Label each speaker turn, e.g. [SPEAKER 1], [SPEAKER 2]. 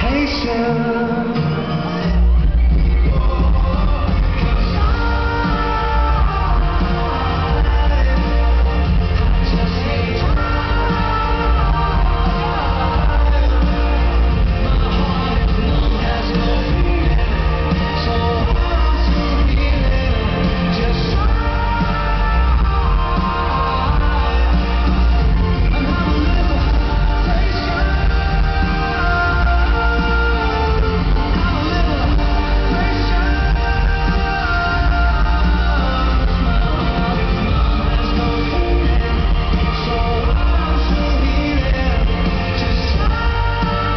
[SPEAKER 1] patience.